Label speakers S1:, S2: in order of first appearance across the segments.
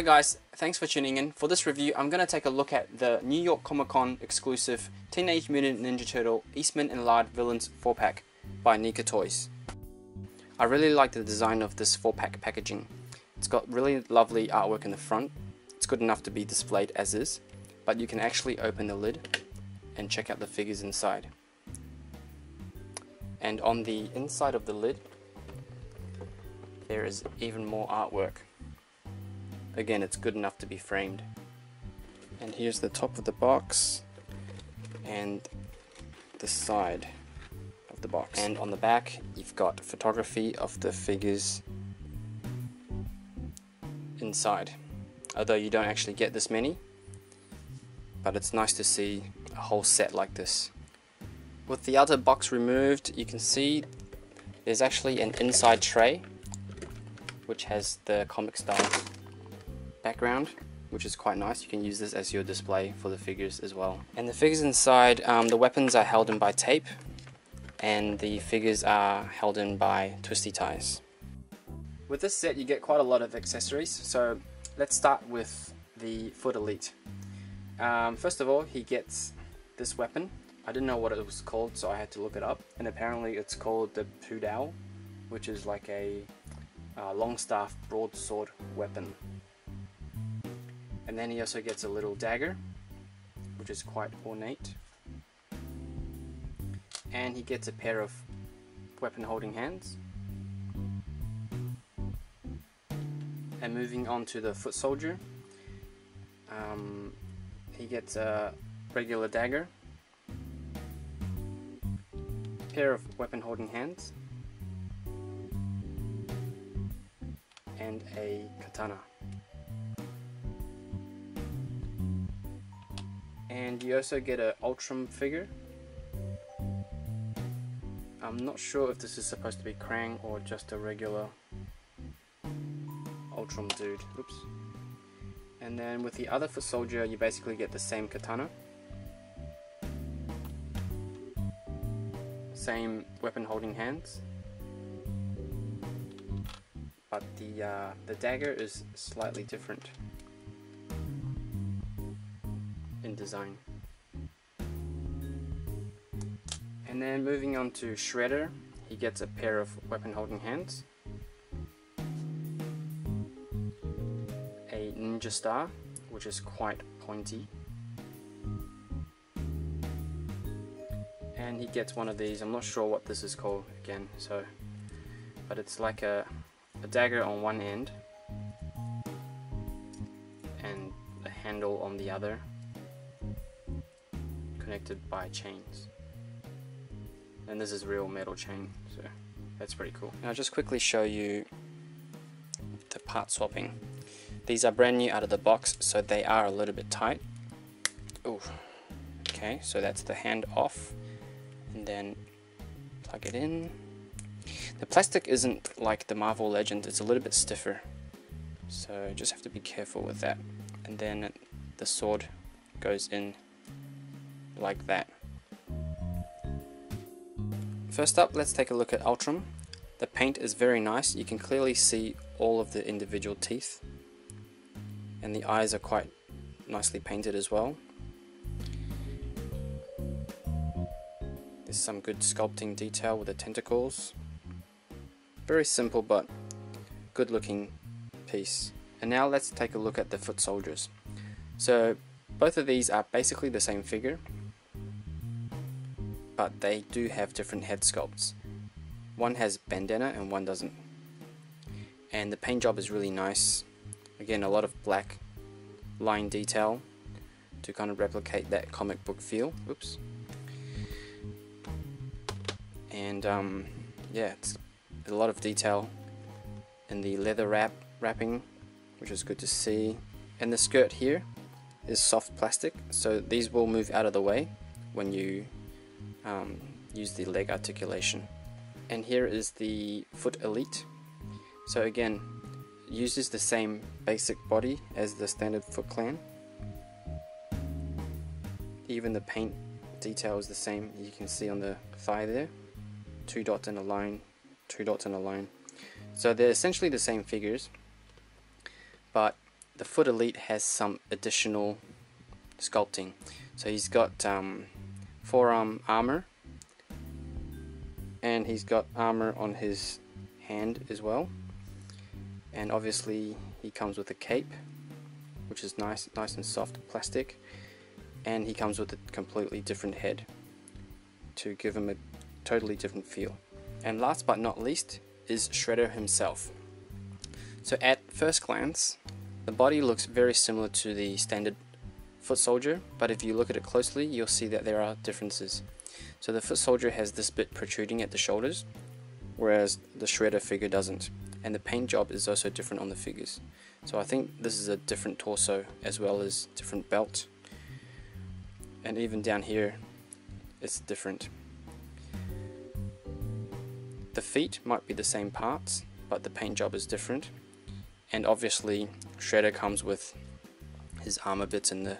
S1: Hi guys, thanks for tuning in. For this review, I'm going to take a look at the New York Comic Con exclusive Teenage Mutant Ninja Turtle Eastman and Laird Villains 4-pack by NECA Toys. I really like the design of this 4-pack packaging. It's got really lovely artwork in the front. It's good enough to be displayed as is, but you can actually open the lid and check out the figures inside. And on the inside of the lid, there is even more artwork. Again, it's good enough to be framed. And here's the top of the box and the side of the box. And on the back, you've got photography of the figures inside. Although you don't actually get this many, but it's nice to see a whole set like this. With the other box removed, you can see there's actually an inside tray which has the comic style background which is quite nice. You can use this as your display for the figures as well. And the figures inside, um, the weapons are held in by tape and the figures are held in by twisty ties. With this set you get quite a lot of accessories, so let's start with the Foot Elite. Um, first of all, he gets this weapon. I didn't know what it was called, so I had to look it up. And apparently it's called the Pudao, which is like a uh, long staff broadsword weapon. And then he also gets a little dagger, which is quite ornate. And he gets a pair of weapon holding hands. And moving on to the foot soldier, um, he gets a regular dagger, pair of weapon holding hands, and a katana. And you also get an Utrom figure. I'm not sure if this is supposed to be Krang or just a regular Utrom dude. Oops. And then with the other foot soldier, you basically get the same katana. Same weapon holding hands but the, uh, the dagger is slightly different design. And then moving on to Shredder, he gets a pair of weapon holding hands, a ninja star, which is quite pointy, and he gets one of these, I'm not sure what this is called again, so, but it's like a a dagger on one end and a handle on the other connected by chains. And this is real metal chain so that's pretty cool. Now I'll just quickly show you the part swapping. These are brand new out of the box so they are a little bit tight. Oh okay so that's the hand off and then plug it in. The plastic isn't like the Marvel Legend, it's a little bit stiffer. So just have to be careful with that. And then the sword goes in like that. First up, let's take a look at Utrom. The paint is very nice. You can clearly see all of the individual teeth. And the eyes are quite nicely painted as well. There's some good sculpting detail with the tentacles. Very simple but good looking piece. And now let's take a look at the foot soldiers. So both of these are basically the same figure, but they do have different head sculpts. One has bandana and one doesn't. And the paint job is really nice. Again, a lot of black line detail to kind of replicate that comic book feel. Oops. And um, yeah, it's a lot of detail in the leather wrap wrapping which is good to see and the skirt here is soft plastic so these will move out of the way when you um, use the leg articulation. And here is the foot elite. So again uses the same basic body as the standard foot clan. Even the paint detail is the same. You can see on the thigh there. Two dots and a line two dots and a line. So they're essentially the same figures, but the Foot Elite has some additional sculpting. So he's got um, forearm armor, and he's got armor on his hand as well. And obviously he comes with a cape, which is nice, nice and soft plastic, and he comes with a completely different head to give him a totally different feel. And last but not least is Shredder himself. So at first glance, the body looks very similar to the standard foot soldier, but if you look at it closely, you'll see that there are differences. So the foot soldier has this bit protruding at the shoulders, whereas the shredder figure doesn't. And the paint job is also different on the figures. So I think this is a different torso as well as different belt. And even down here, it's different. The feet might be the same parts, but the paint job is different. And obviously, Shredder comes with his armor bits and the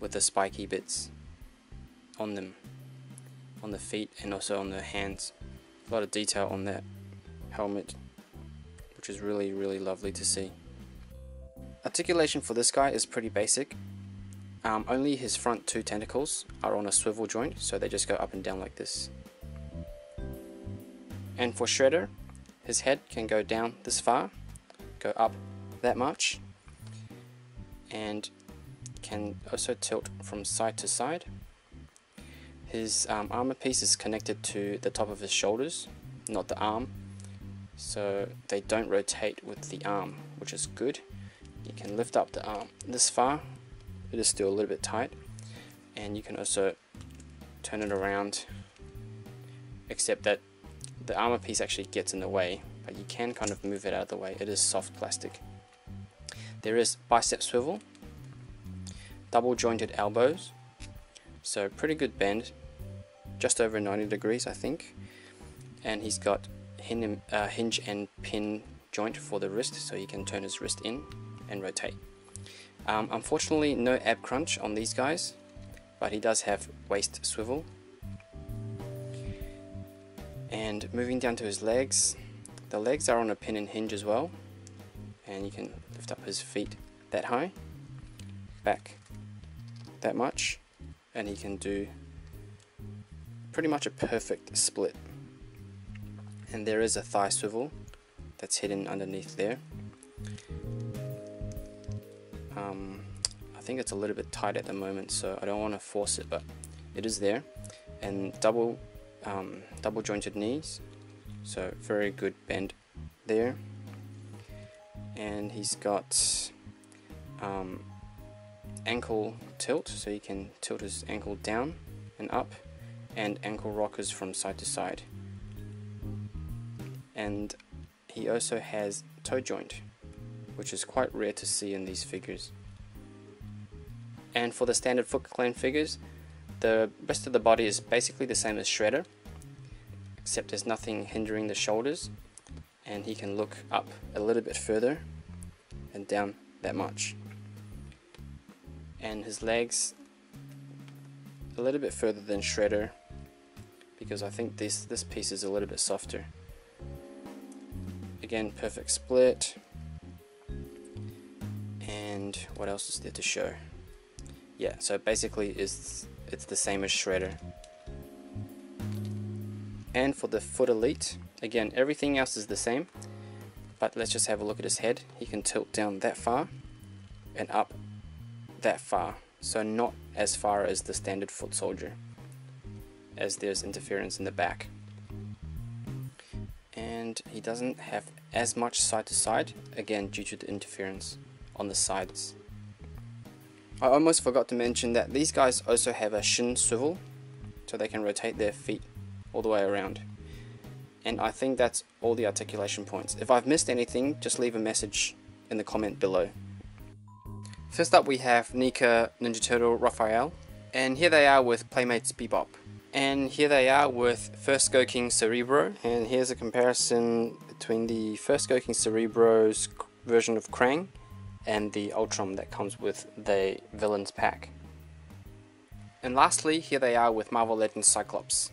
S1: with the spiky bits on them, on the feet and also on the hands. A lot of detail on that helmet, which is really, really lovely to see. Articulation for this guy is pretty basic. Um, only his front two tentacles are on a swivel joint, so they just go up and down like this. And for Shredder, his head can go down this far, go up that much, and can also tilt from side to side. His um, armor piece is connected to the top of his shoulders, not the arm, so they don't rotate with the arm, which is good. You can lift up the arm this far, it is still a little bit tight, and you can also turn it around, except that the armor piece actually gets in the way, but you can kind of move it out of the way. It is soft plastic. There is bicep swivel, double jointed elbows, so pretty good bend, just over 90 degrees I think, and he's got hinge, uh, hinge and pin joint for the wrist, so he can turn his wrist in and rotate. Um, unfortunately, no ab crunch on these guys, but he does have waist swivel. And moving down to his legs the legs are on a pin and hinge as well. And you can lift up his feet that high. Back that much and he can do pretty much a perfect split. And there is a thigh swivel that's hidden underneath there. Um, I think it's a little bit tight at the moment so I don't want to force it but it is there. And double um, double jointed knees so very good bend there. And he's got um, ankle tilt so he can tilt his ankle down and up and ankle rockers from side to side. And he also has toe joint which is quite rare to see in these figures. And for the standard Foot Clan figures the rest of the body is basically the same as Shredder except there's nothing hindering the shoulders and he can look up a little bit further and down that much and his legs a little bit further than Shredder because I think this this piece is a little bit softer. Again perfect split. And what else is there to show? Yeah so basically it's it's the same as Shredder. And for the foot elite again everything else is the same but let's just have a look at his head. He can tilt down that far and up that far so not as far as the standard foot soldier as there's interference in the back and he doesn't have as much side to side again due to the interference on the sides I almost forgot to mention that these guys also have a shin swivel so they can rotate their feet all the way around. And I think that's all the articulation points. If I've missed anything, just leave a message in the comment below. First up we have NECA Ninja Turtle Raphael, and here they are with Playmates Bebop. And here they are with First Gouking Cerebro, and here's a comparison between the First Gouking Cerebro's version of Krang and the Utrom that comes with the Villains pack. And lastly, here they are with Marvel Legends Cyclops.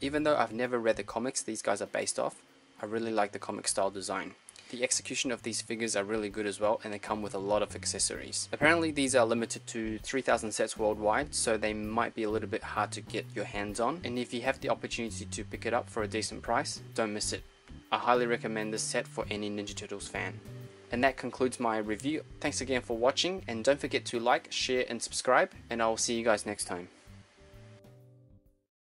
S1: Even though I've never read the comics these guys are based off, I really like the comic style design. The execution of these figures are really good as well and they come with a lot of accessories. Apparently these are limited to 3000 sets worldwide so they might be a little bit hard to get your hands on and if you have the opportunity to pick it up for a decent price, don't miss it. I highly recommend this set for any Ninja Turtles fan. And that concludes my review. Thanks again for watching and don't forget to like, share and subscribe and I will see you guys next time.